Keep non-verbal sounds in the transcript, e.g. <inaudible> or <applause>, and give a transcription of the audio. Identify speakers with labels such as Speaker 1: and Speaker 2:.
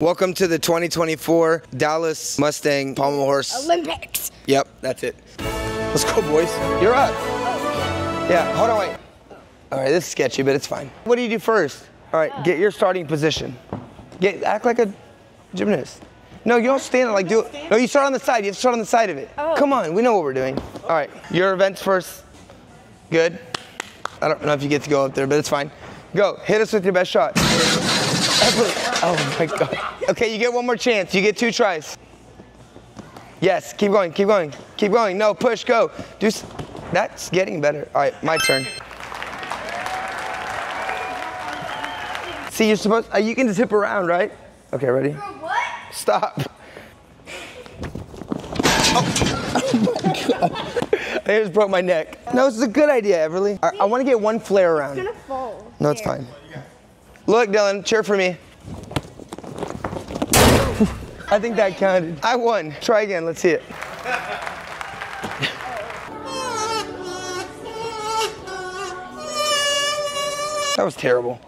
Speaker 1: Welcome to the 2024 Dallas Mustang Pommel Horse.
Speaker 2: Olympics.
Speaker 1: Yep, that's it. Let's go, boys. You're up. Yeah, hold on, wait. All right, this is sketchy, but it's fine. What do you do first? All right, get your starting position. Get act like a gymnast. No, you don't stand like do it. No, you start on the side. You have to start on the side of it.
Speaker 2: Oh.
Speaker 1: Come on, we know what we're doing. All right, your events first. Good. I don't know if you get to go up there, but it's fine. Go, hit us with your best shot. <laughs> Oh my God. Okay, you get one more chance. You get two tries. Yes, keep going, keep going, keep going. No, push, go. Do. s- That's getting better. All right, my turn. See, you're supposed. Uh, you can just hip around, right? Okay, ready?
Speaker 2: What?
Speaker 1: Stop. Oh. <laughs> I just broke my neck. No, this is a good idea, Everly. I, I want to get one flare around.
Speaker 2: It's gonna fall.
Speaker 1: No, it's fine. Look, Dylan, cheer for me. I think that counted. I won. Try again. Let's see it. <laughs> That was terrible.